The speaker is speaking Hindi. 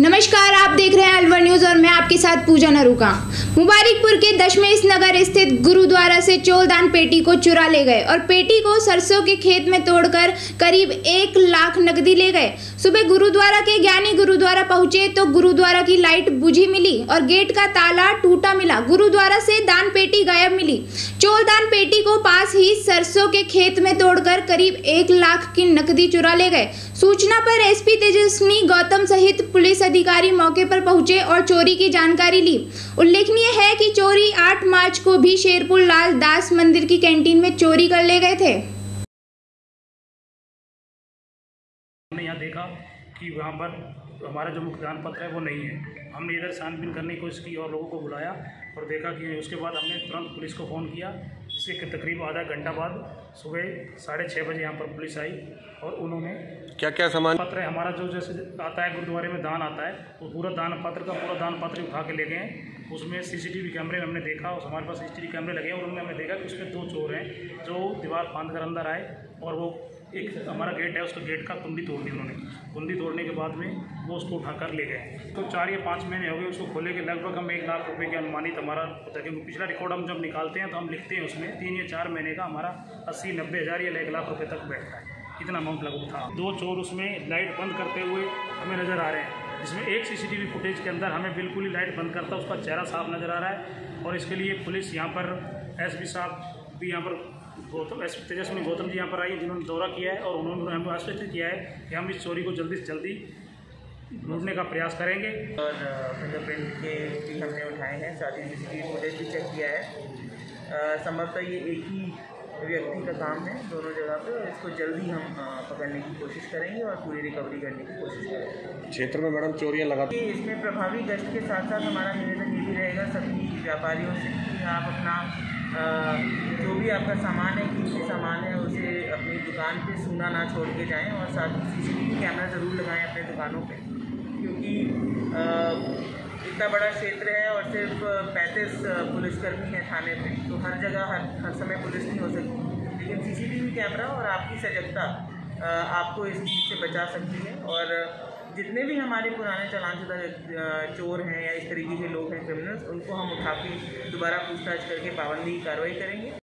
नमस्कार आप देख रहे हैं न्यूज़ और मैं आपके साथ पूजा नरूका। मुबारकपुर के दशमेश नगर स्थित गुरुद्वारा से चोलदान पेटी को चुरा ले गए और पेटी को सरसों के खेत में तोड़कर करीब एक लाख नकदी ले गए। सुबह गुरुद्वारा के ज्ञानी गुरुद्वारा पहुँचे तो गुरुद्वारा की लाइट बुझी मिली और गेट का ताला टूटा मिला। गुरुद्वारा से दान पेटी गायब मिली। चोलदान पेटी को पास ही सरसों के खेत में तोड़कर करीब एक लाख की नकदी चुरा ले गए। सूचना पर एसपी तेजस्वी गौतम सहित पुलिस अधिकारी मौके पर पहुँचे और चोरी की जानकारी ली। उल्लेखनीय है कि चोरी 8 मार्च को भी शेरपुर लाल दास मंदिर की कैंटीन में चोरी कर ले गए थे। हमने देखा कि वहाँ पर हमारा जो मुख्यदान पत्र है वो नहीं है। हमने इधर छानबीन करने की कोशिश की और लोगों को बुलाया और देखा कि उसके बाद हमने तुरंत पुलिस को फ़ोन किया जिसके कि तकरीब आधा घंटा बाद सुबह साढ़े छः बजे यहाँ पर पुलिस आई और उन्होंने क्या क्या सामान? पत्र है हमारा जो जैसे आता है गुरुद्वारे में दान आता है वो पूरा दान पत्र का पूरा दान पत्र उठा के ले गए उसमें सीसीटीवी कैमरे हमने देखा और हमारे पास सीसीटीवी कैमरे लगे हैं और उनमें हमने देखा कि उसमें दो चोर हैं जो दीवार फांद कर अंदर आए और वो एक हमारा गेट है, उसका गेट का कुंडी तोड़ दी उन्होंने। कुंडी तोड़ने के बाद में वो उसको उठाकर ले गए। तो चार या पाँच महीने हो गए उसको खोले के, लगभग हम एक लाख रुपए के अनुमानित हमारा होता है, क्योंकि पिछला रिकॉर्ड हम जब निकालते हैं तो हम लिखते हैं उसमें, तीन या चार महीने का हमारा अस्सी नब्बे हज़ार या एक लाख रुपये तक बैठता है। इतना अमाउंट लगभग था। दो चोर उसमें लाइट बंद करते हुए हमें नज़र आ रहे हैं। जिसमें एक सीसीटीवी फुटेज के अंदर हमें बिल्कुल ही लाइट बंद करता, उसका चेहरा साफ़ नज़र आ रहा है। और इसके लिए पुलिस यहाँ पर एसपी साहब भी यहाँ पर गौतम एस तेजस्वी गौतम जी यहाँ पर आई हैं, जिन्होंने दौरा किया है और उन्होंने हमको आश्वस्त किया है कि हम इस चोरी को जल्दी से जल्दी ढूँढने का प्रयास करेंगे। और फिंगरप्रिंट के भी हमने उठाए हैं साथ ही सी फुटेज भी चेक किया है। संभवतः ये एक ही व्यक्ति का काम है दोनों जगह पे और इसको जल्दी हम पकड़ने की कोशिश करेंगे और पूरी रिकवरी करने की कोशिश करेंगे। क्षेत्र में मैडम चोरियाँ लगा इसमें प्रभावी गश्त के साथ साथ हमारा निवेदन ये भी रहेगा सभी व्यापारियों से कि आप अपना जो भी आपका सामान है कीमती सामान है, उसे अपनी दुकान पे सूना ना छोड़ के जाएँ और साथ ही सीसीटीवी कैमरा ज़रूर लगाएँ अपने दुकानों पे। क्योंकि इतना बड़ा क्षेत्र है और सिर्फ़ पैंतीस पुलिसकर्मी हैं थाने पे तो हर जगह, हर हर समय पुलिस नहीं हो सकती। लेकिन सीसीटीवी कैमरा और आपकी सजगता आपको इस चीज़ से बचा सकती है। और जितने भी हमारे पुराने चलानशुदा चोर हैं या इस तरीके के लोग हैं क्रिमिनल्स उनको हम उठा के दोबारा पूछताछ करके पाबंदी की कार्रवाई करेंगे।